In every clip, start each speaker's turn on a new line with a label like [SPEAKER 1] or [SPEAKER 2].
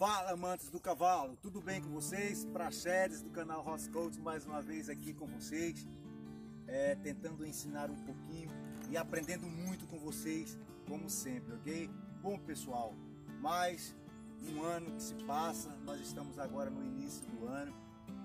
[SPEAKER 1] Fala amantes do cavalo, tudo bem com vocês? Praxedes do canal Ross Coach mais uma vez aqui com vocês, é, tentando ensinar um pouquinho e aprendendo muito com vocês, como sempre, ok? Bom pessoal, mais um ano que se passa, nós estamos agora no início do ano,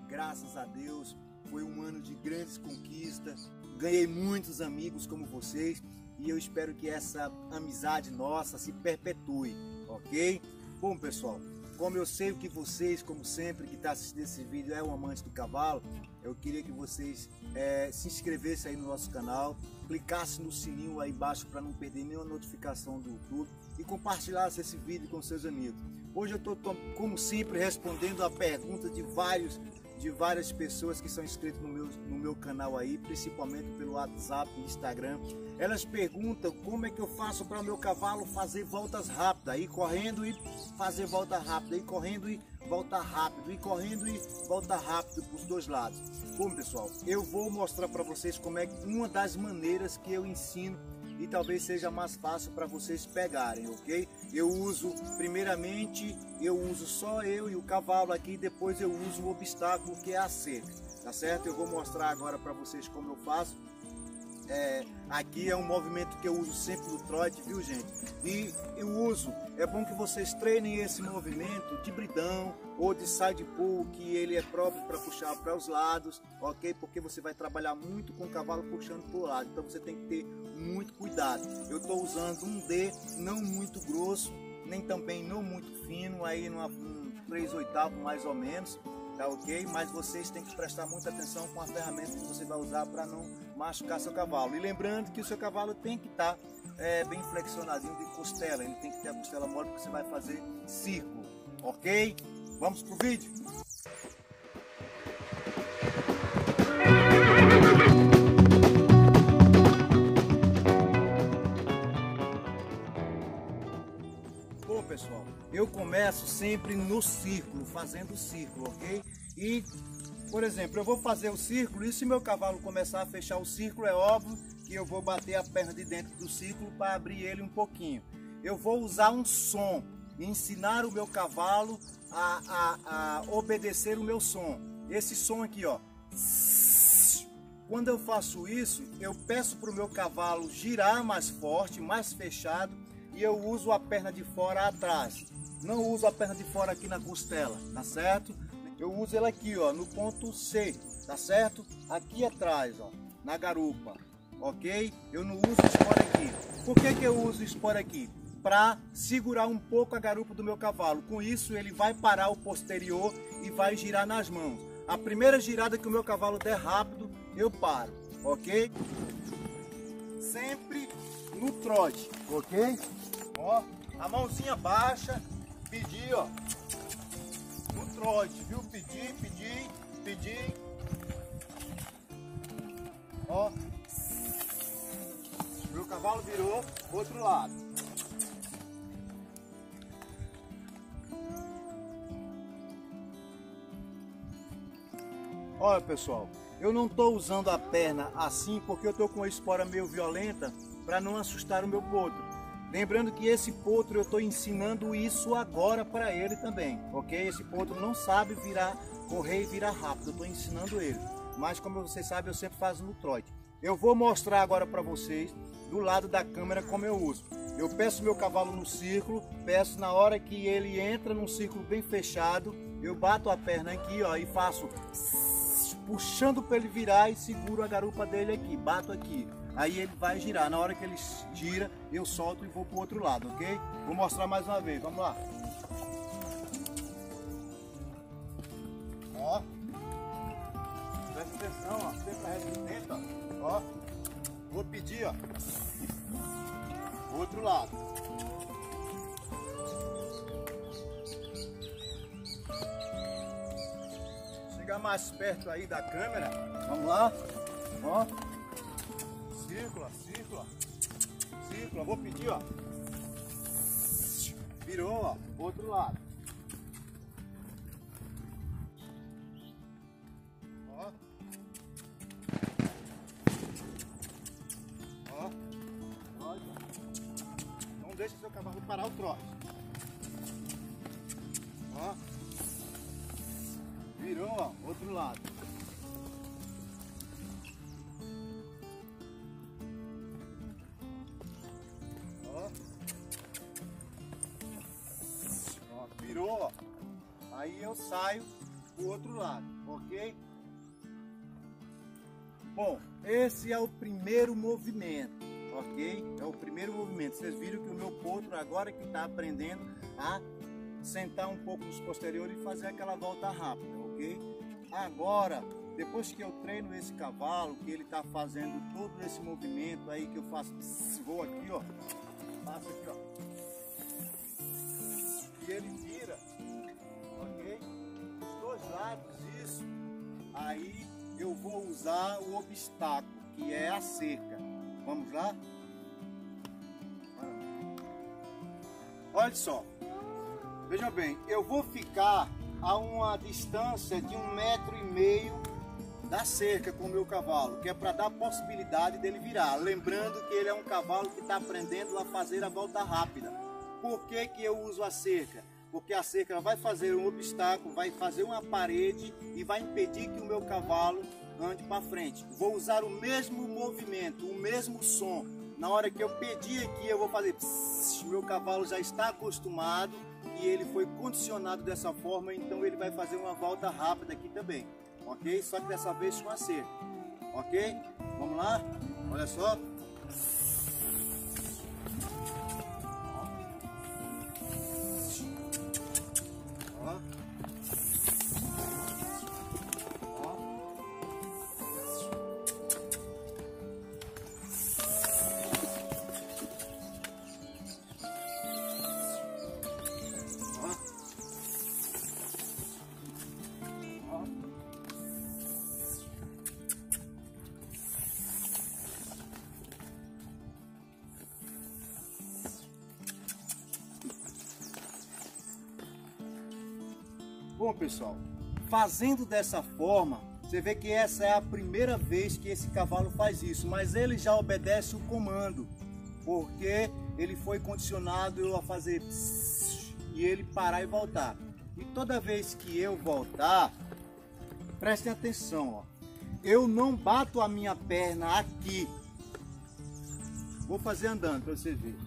[SPEAKER 1] graças a Deus, foi um ano de grandes conquistas, ganhei muitos amigos como vocês e eu espero que essa amizade nossa se perpetue, ok? Bom pessoal, como eu sei que vocês, como sempre, que está assistindo esse vídeo é um amante do cavalo, eu queria que vocês é, se inscrevessem aí no nosso canal, clicassem no sininho aí embaixo para não perder nenhuma notificação do YouTube e compartilhassem esse vídeo com seus amigos. Hoje eu estou, como sempre, respondendo a pergunta de vários de várias pessoas que são inscritas no meu, no meu canal aí, principalmente pelo WhatsApp e Instagram. Elas perguntam como é que eu faço para o meu cavalo fazer voltas rápidas, ir correndo e fazer volta rápida, ir correndo e volta rápido, ir correndo e volta rápido para os dois lados. Bom pessoal, eu vou mostrar para vocês como é uma das maneiras que eu ensino e talvez seja mais fácil para vocês pegarem, ok? Eu uso, primeiramente, eu uso só eu e o cavalo aqui, depois eu uso o obstáculo que é a cerca, tá certo? Eu vou mostrar agora para vocês como eu faço. É, aqui é um movimento que eu uso sempre no trote, viu gente? E eu uso, é bom que vocês treinem esse movimento de bridão ou de side pull, que ele é próprio para puxar para os lados, ok? Porque você vai trabalhar muito com o cavalo puxando para o lado, então você tem que ter muito cuidado. Eu estou usando um D não muito grosso, nem também não muito fino, aí numa, um 3 oitavos mais ou menos, tá ok? Mas vocês têm que prestar muita atenção com a ferramenta que você vai usar para não machucar seu cavalo. E lembrando que o seu cavalo tem que estar tá, é, bem flexionadinho de costela, ele tem que ter a costela mole porque você vai fazer círculo, ok? Vamos pro vídeo? Bom pessoal, eu começo sempre no círculo, fazendo círculo, ok? E por exemplo, eu vou fazer o círculo e se meu cavalo começar a fechar o círculo, é óbvio que eu vou bater a perna de dentro do círculo para abrir ele um pouquinho. Eu vou usar um som, ensinar o meu cavalo a, a, a obedecer o meu som. Esse som aqui, ó. Quando eu faço isso, eu peço para o meu cavalo girar mais forte, mais fechado e eu uso a perna de fora atrás. Não uso a perna de fora aqui na costela, tá certo? Eu uso ela aqui, ó, no ponto C, tá certo? Aqui atrás, ó, na garupa, ok? Eu não uso espora aqui. Por que que eu uso espora aqui? Para segurar um pouco a garupa do meu cavalo. Com isso, ele vai parar o posterior e vai girar nas mãos. A primeira girada que o meu cavalo der rápido, eu paro, ok? Sempre no trote, ok? Ó, a mãozinha baixa, pedir, ó, no trote, viu? Pedi, pedi, pedi. Ó. O cavalo virou outro lado. Olha pessoal, eu não estou usando a perna assim porque eu estou com a espora meio violenta para não assustar o meu potro. Lembrando que esse potro eu estou ensinando isso agora para ele também, ok? Esse potro não sabe virar, correr e virar rápido, eu estou ensinando ele. Mas como vocês sabem, eu sempre faço no trote. Eu vou mostrar agora para vocês do lado da câmera como eu uso. Eu peço meu cavalo no círculo, peço na hora que ele entra num círculo bem fechado, eu bato a perna aqui ó, e faço puxando para ele virar e seguro a garupa dele aqui, bato aqui. Aí ele vai girar. Na hora que ele gira, eu solto e vou para o outro lado, ok? Vou mostrar mais uma vez. Vamos lá. Ó. Presta atenção, ó. Sempre a dentro, ó. ó. Vou pedir, ó. Outro lado. Chegar mais perto aí da câmera. Vamos lá. Ó. Circula, circula. Circula, Vou pedir, ó. Virou, ó. Outro lado. Ó. Ó. Não deixa seu cavalo parar o troço. Ó. Virou, ó. Outro lado. Aí eu saio pro outro lado, ok? Bom, esse é o primeiro movimento, ok? É o primeiro movimento. Vocês viram que o meu potro agora que está aprendendo a sentar um pouco nos posteriores e fazer aquela volta rápida, ok? Agora, depois que eu treino esse cavalo, que ele está fazendo todo esse movimento aí que eu faço, vou aqui, ó, faço aqui, ó, Aí eu vou usar o obstáculo, que é a cerca. Vamos lá? Olha só. Veja bem, eu vou ficar a uma distância de um metro e meio da cerca com o meu cavalo, que é para dar possibilidade dele virar. Lembrando que ele é um cavalo que está aprendendo a fazer a volta rápida. Por que, que eu uso a cerca? Porque a cerca vai fazer um obstáculo, vai fazer uma parede e vai impedir que o meu cavalo ande para frente. Vou usar o mesmo movimento, o mesmo som. Na hora que eu pedir aqui, eu vou fazer. Pss, meu cavalo já está acostumado e ele foi condicionado dessa forma, então ele vai fazer uma volta rápida aqui também, ok? Só que dessa vez com a cerca, ok? Vamos lá? Olha só. Bom, pessoal, fazendo dessa forma, você vê que essa é a primeira vez que esse cavalo faz isso, mas ele já obedece o comando, porque ele foi condicionado a fazer e ele parar e voltar. E toda vez que eu voltar, prestem atenção, ó. Eu não bato a minha perna aqui. Vou fazer andando para vocês verem.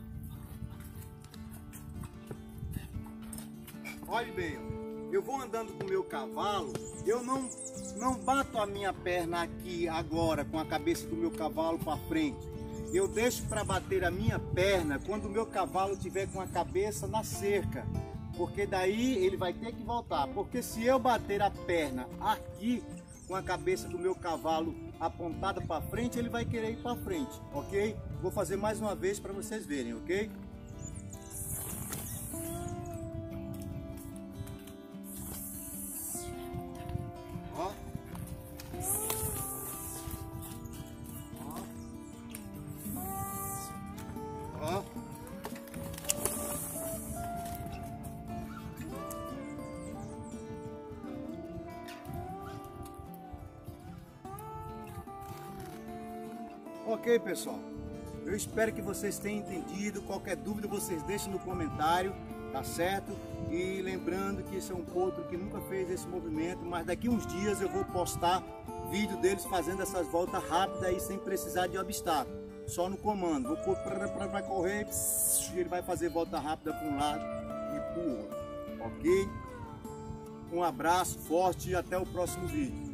[SPEAKER 1] Olhe bem, ó eu vou andando com o meu cavalo, eu não, não bato a minha perna aqui agora com a cabeça do meu cavalo para frente. Eu deixo para bater a minha perna quando o meu cavalo tiver com a cabeça na cerca, porque daí ele vai ter que voltar. Porque se eu bater a perna aqui com a cabeça do meu cavalo apontada para frente, ele vai querer ir para frente, ok? Vou fazer mais uma vez para vocês verem, ok? Ok, pessoal? Eu espero que vocês tenham entendido. Qualquer dúvida vocês deixem no comentário, tá certo? E lembrando que esse é um potro que nunca fez esse movimento, mas daqui uns dias eu vou postar vídeo deles fazendo essas voltas rápidas e sem precisar de obstáculo. Só no comando. Vou para correr, ele vai fazer volta rápida para um lado e para o outro. Ok? Um abraço forte e até o próximo vídeo.